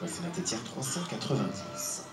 Voici la têtière 390.